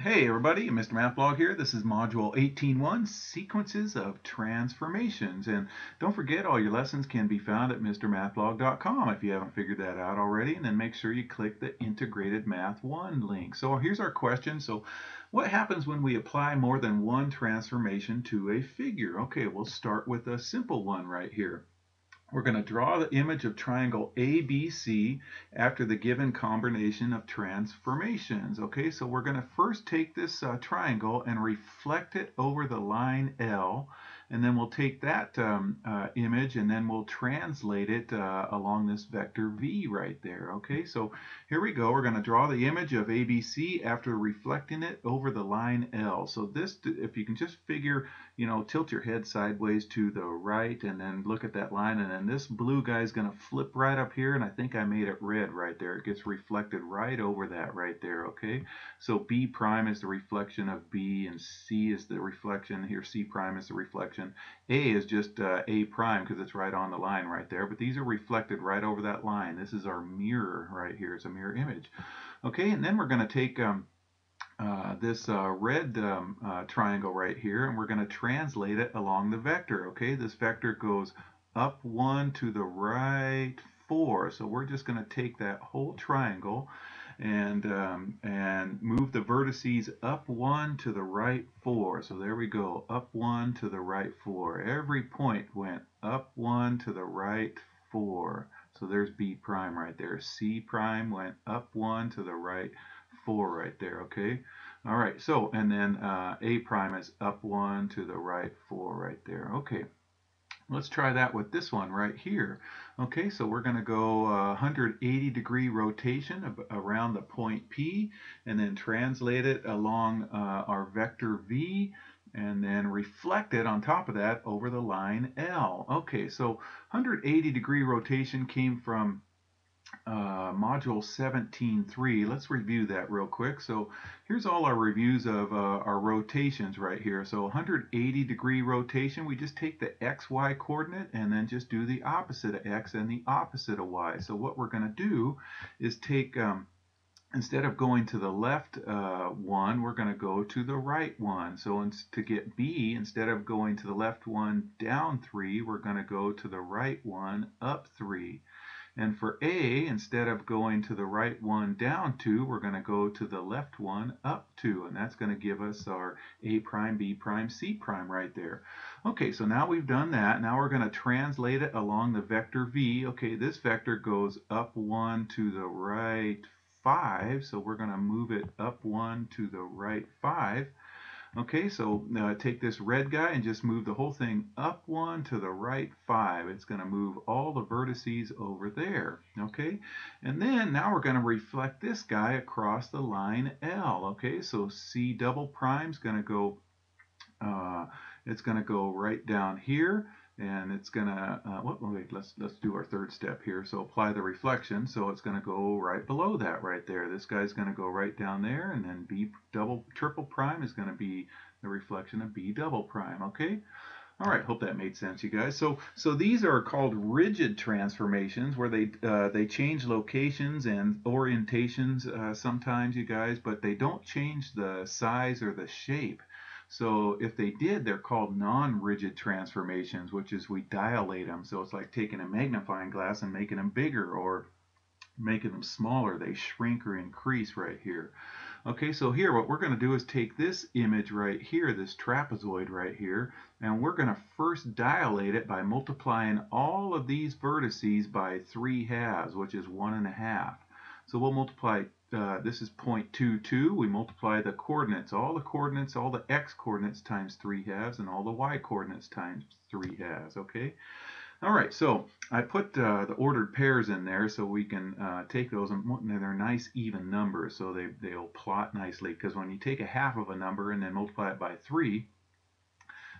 Hey everybody, Mr. Mathblog here. This is Module 18.1, Sequences of Transformations. And don't forget, all your lessons can be found at MrMathblog.com if you haven't figured that out already. And then make sure you click the Integrated Math 1 link. So here's our question. So what happens when we apply more than one transformation to a figure? Okay, we'll start with a simple one right here. We're going to draw the image of triangle ABC after the given combination of transformations. Okay, so we're going to first take this uh, triangle and reflect it over the line L and then we'll take that um, uh, image and then we'll translate it uh, along this vector v right there. Okay, so here we go. We're going to draw the image of ABC after reflecting it over the line L. So this, if you can just figure, you know, tilt your head sideways to the right and then look at that line and then this blue guy is going to flip right up here and I think I made it red right there. It gets reflected right over that right there. Okay, so B prime is the reflection of B and C is the reflection here. C prime is the reflection a is just uh, A prime because it's right on the line right there, but these are reflected right over that line. This is our mirror right here. It's a mirror image. Okay, and then we're going to take um, uh, this uh, red um, uh, triangle right here and we're going to translate it along the vector. Okay, this vector goes up one to the right four. So we're just going to take that whole triangle and um, and move the vertices up one to the right four. So there we go, up one to the right four. Every point went up one to the right four. So there's B prime right there. C prime went up one to the right four right there, okay? All right, so, and then uh, A prime is up one to the right four right there. Okay, Let's try that with this one right here. Okay, so we're going to go uh, 180 degree rotation around the point P and then translate it along uh, our vector V and then reflect it on top of that over the line L. Okay, so 180 degree rotation came from uh, module 17.3. Let's review that real quick. So here's all our reviews of uh, our rotations right here. So 180 degree rotation, we just take the xy coordinate and then just do the opposite of x and the opposite of y. So what we're going to do is take, um, instead of going to the left uh, one, we're going to go to the right one. So to get b, instead of going to the left one down 3, we're going to go to the right one up 3. And for A, instead of going to the right one down 2, we're going to go to the left one up 2. And that's going to give us our A prime, B prime, C prime right there. Okay, so now we've done that. Now we're going to translate it along the vector V. Okay, this vector goes up 1 to the right 5. So we're going to move it up 1 to the right 5. Okay, so uh, take this red guy and just move the whole thing up one to the right five. It's going to move all the vertices over there. Okay, and then now we're going to reflect this guy across the line L. Okay, so C double prime is going to go, uh, it's going to go right down here and it's gonna uh, wait let's let's do our third step here. So apply the reflection. So it's gonna go right below that right there. This guy's gonna go right down there and then b double triple prime is gonna be the reflection of b double prime okay? All right hope that made sense you guys. So so these are called rigid transformations where they uh, they change locations and orientations uh, sometimes you guys but they don't change the size or the shape so if they did, they're called non-rigid transformations, which is we dilate them. So it's like taking a magnifying glass and making them bigger or making them smaller. They shrink or increase right here. Okay, so here what we're going to do is take this image right here, this trapezoid right here, and we're going to first dilate it by multiplying all of these vertices by 3 halves, which is 1 and a half. So we'll multiply uh, this is 0.22. We multiply the coordinates, all the coordinates, all the x coordinates times 3 halves, and all the y coordinates times 3 halves, okay? All right, so I put uh, the ordered pairs in there so we can uh, take those, and they're nice even numbers, so they, they'll plot nicely, because when you take a half of a number and then multiply it by 3,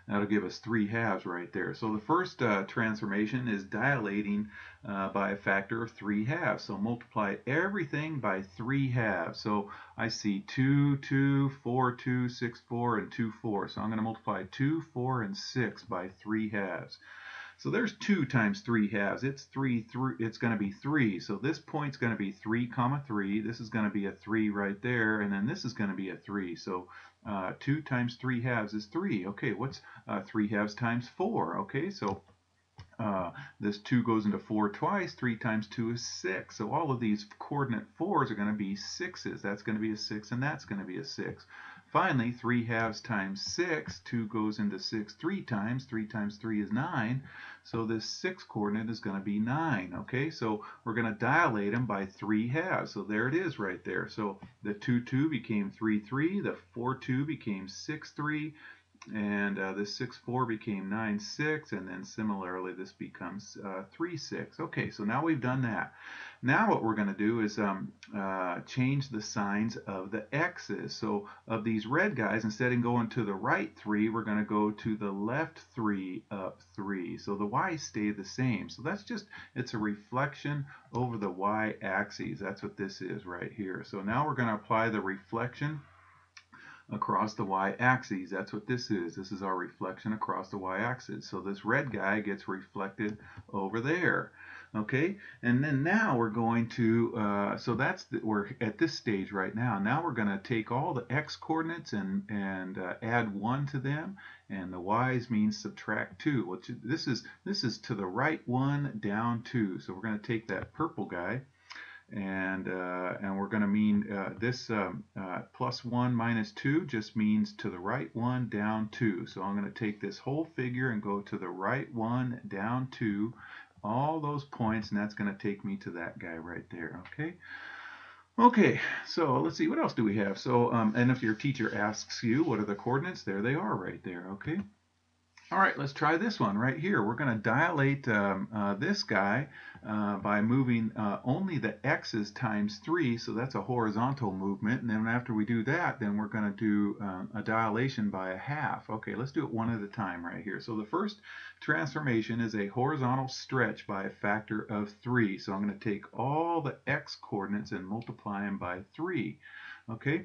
That'll give us three halves right there. So the first uh, transformation is dilating uh, by a factor of three halves. So multiply everything by three halves. So I see 2, 2, 4, 2, 6, 4, and 2, 4. So I'm going to multiply 2, 4, and 6 by three halves. So there's 2 times 3 halves. It's 3, three it's going to be 3. So this point's going to be 3 comma 3. This is going to be a 3 right there. And then this is going to be a 3. So uh, 2 times 3 halves is 3. Okay, what's uh, 3 halves times 4? Okay, so uh, this 2 goes into 4 twice. 3 times 2 is 6. So all of these coordinate 4s are going to be 6s. That's going to be a 6 and that's going to be a 6. Finally, 3 halves times 6. 2 goes into 6 3 times. 3 times 3 is 9. So this 6 coordinate is going to be 9. Okay, so we're going to dilate them by 3 halves. So there it is right there. So the 2 2 became 3 3. The 4 2 became 6 3 and uh, this 6-4 became 9-6, and then similarly this becomes 3-6. Uh, okay, so now we've done that. Now what we're going to do is um, uh, change the signs of the x's. So of these red guys, instead of going to the right 3, we're going to go to the left 3 up 3. So the y's stay the same. So that's just, it's a reflection over the y-axis. That's what this is right here. So now we're going to apply the reflection across the y-axis. That's what this is. This is our reflection across the y-axis. So this red guy gets reflected over there. Okay, and then now we're going to, uh, so that's, the, we're at this stage right now. Now we're going to take all the x coordinates and, and uh, add 1 to them, and the y's means subtract 2. Which this is, this is to the right 1, down 2. So we're going to take that purple guy, and uh, and we're going to mean uh, this um, uh, plus 1 minus 2 just means to the right 1 down 2 so I'm going to take this whole figure and go to the right 1 down 2 all those points and that's going to take me to that guy right there okay? Okay so let's see what else do we have? So um, and if your teacher asks you what are the coordinates there they are right there okay all right, let's try this one right here. We're going to dilate um, uh, this guy uh, by moving uh, only the x's times 3, so that's a horizontal movement. And then after we do that, then we're going to do um, a dilation by a half. Okay, let's do it one at a time right here. So the first transformation is a horizontal stretch by a factor of 3. So I'm going to take all the x coordinates and multiply them by 3. Okay,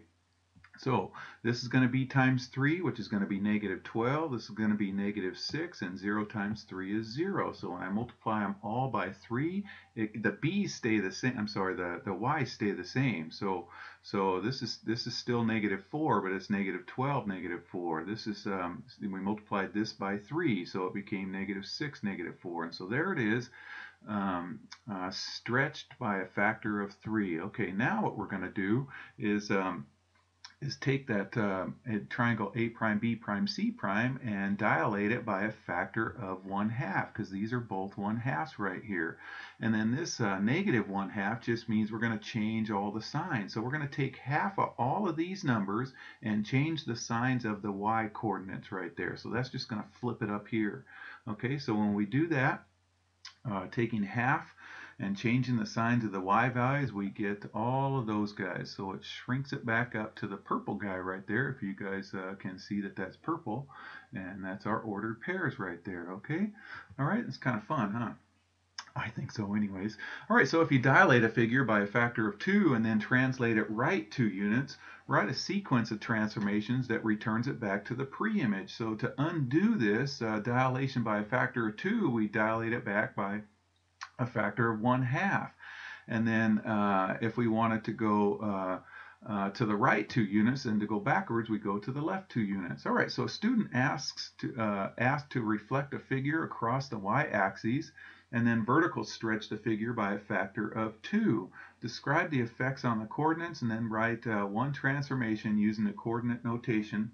so this is going to be times 3, which is going to be negative 12. This is going to be negative 6, and 0 times 3 is 0. So when I multiply them all by 3, it, the b's stay the same. I'm sorry, the, the y's stay the same. So so this is this is still negative 4, but it's negative 12, negative 4. This is um, we multiplied this by 3, so it became negative 6, negative 4. And so there it is. Um, uh, stretched by a factor of 3. Okay, now what we're going to do is um, is take that uh, triangle A prime B prime C prime and dilate it by a factor of one half because these are both one halves right here. And then this uh, negative one half just means we're going to change all the signs. So we're going to take half of all of these numbers and change the signs of the y coordinates right there. So that's just going to flip it up here. Okay, so when we do that, uh, taking half and changing the signs of the y values, we get all of those guys. So it shrinks it back up to the purple guy right there, if you guys uh, can see that that's purple. And that's our ordered pairs right there, okay? All right, it's kind of fun, huh? I think so anyways. All right, so if you dilate a figure by a factor of 2 and then translate it right 2 units, write a sequence of transformations that returns it back to the pre-image. So to undo this uh, dilation by a factor of 2, we dilate it back by a factor of one half. And then uh, if we wanted to go uh, uh, to the right two units and to go backwards, we go to the left two units. All right, so a student asks to, uh, asked to reflect a figure across the y-axis and then vertical stretch the figure by a factor of 2. Describe the effects on the coordinates and then write uh, one transformation using the coordinate notation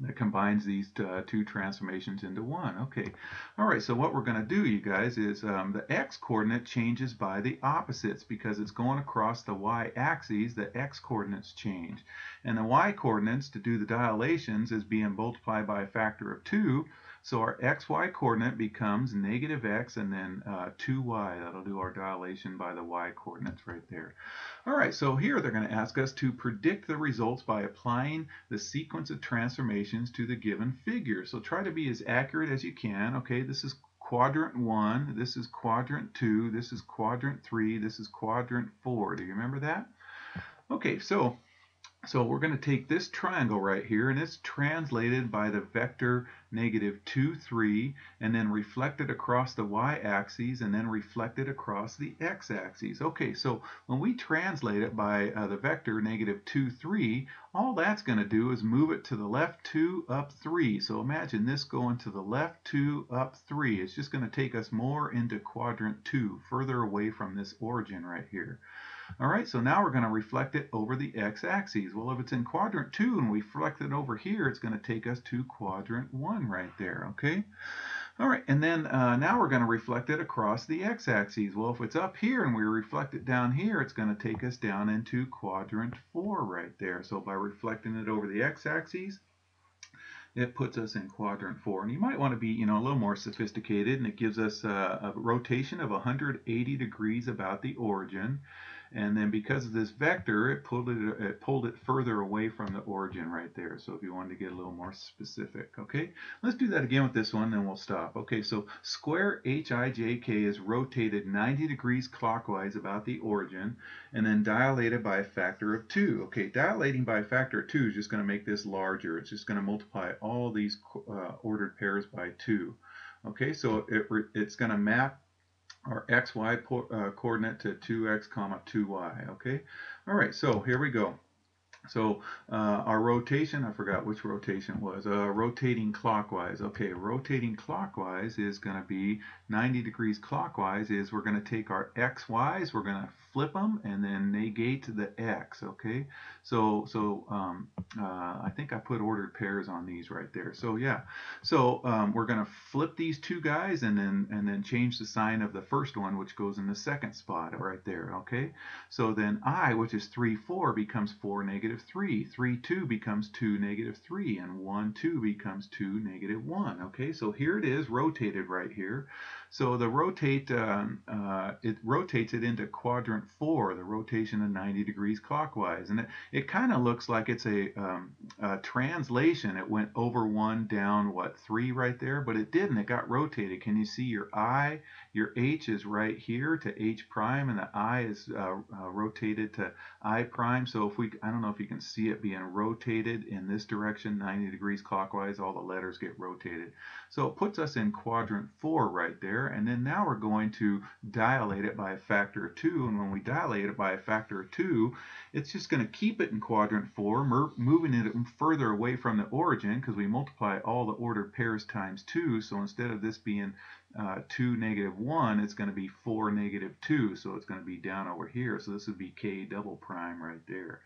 that combines these uh, two transformations into one. Okay, all right, so what we're going to do, you guys, is um, the x-coordinate changes by the opposites because it's going across the y-axis, the x-coordinates change. And the y-coordinates, to do the dilations, is being multiplied by a factor of 2, so our xy coordinate becomes negative x and then uh, 2y. That'll do our dilation by the y coordinates right there. All right, so here they're going to ask us to predict the results by applying the sequence of transformations to the given figure. So try to be as accurate as you can. Okay, this is quadrant 1, this is quadrant 2, this is quadrant 3, this is quadrant 4. Do you remember that? Okay, so so we're going to take this triangle right here and it's translated by the vector negative 2, 3 and then reflected across the y-axis and then reflected across the x-axis. Okay, so when we translate it by uh, the vector negative 2, 3, all that's going to do is move it to the left 2, up 3. So imagine this going to the left 2, up 3. It's just going to take us more into quadrant 2, further away from this origin right here. All right, so now we're going to reflect it over the x-axis. Well, if it's in quadrant 2 and we reflect it over here, it's going to take us to quadrant 1 right there, okay? All right, and then uh, now we're going to reflect it across the x-axis. Well, if it's up here and we reflect it down here, it's going to take us down into quadrant 4 right there. So by reflecting it over the x-axis, it puts us in quadrant four. And you might want to be, you know, a little more sophisticated, and it gives us a, a rotation of 180 degrees about the origin. And then because of this vector, it pulled it, it pulled it further away from the origin right there. So if you wanted to get a little more specific, okay? Let's do that again with this one, then we'll stop. Okay, so square HIJK is rotated 90 degrees clockwise about the origin, and then dilated by a factor of 2. Okay, dilating by a factor of 2 is just going to make this larger. It's just going to multiply all these uh, ordered pairs by 2. Okay, so it, it's going to map our xy uh, coordinate to 2x comma 2y okay all right so here we go so uh, our rotation, I forgot which rotation was, uh, rotating clockwise. Okay, rotating clockwise is going to be 90 degrees clockwise is we're going to take our xy's, we're going to flip them and then negate the x, okay? So, so um, uh, I think I put ordered pairs on these right there. So yeah, so um, we're going to flip these two guys and then and then change the sign of the first one, which goes in the second spot right there, okay? So then i, which is 3, 4, becomes 4, negative 3. 3, 2 becomes 2, negative 3. And 1, 2 becomes 2, negative 1, okay? So here it is, rotated right here. So the rotate, um, uh, it rotates it into quadrant four, the rotation of 90 degrees clockwise. And it, it kind of looks like it's a, um, a, translation. It went over one, down, what, three right there? But it didn't. It got rotated. Can you see your I, your H is right here to H prime, and the I is uh, uh, rotated to I prime. So if we, I don't know if you can see it being rotated in this direction, 90 degrees clockwise, all the letters get rotated. So it puts us in quadrant four right there. And then now we're going to dilate it by a factor of two. And when we dilate it by a factor of two, it's just going to keep it in quadrant four, moving it further away from the origin because we multiply all the ordered pairs times two. So instead of this being uh, 2, negative 1, it's going to be 4, negative 2. So it's going to be down over here. So this would be k double prime right there.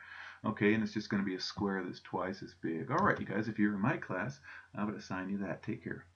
Okay, and it's just going to be a square that's twice as big. All right, you guys, if you're in my class, going to assign you that. Take care.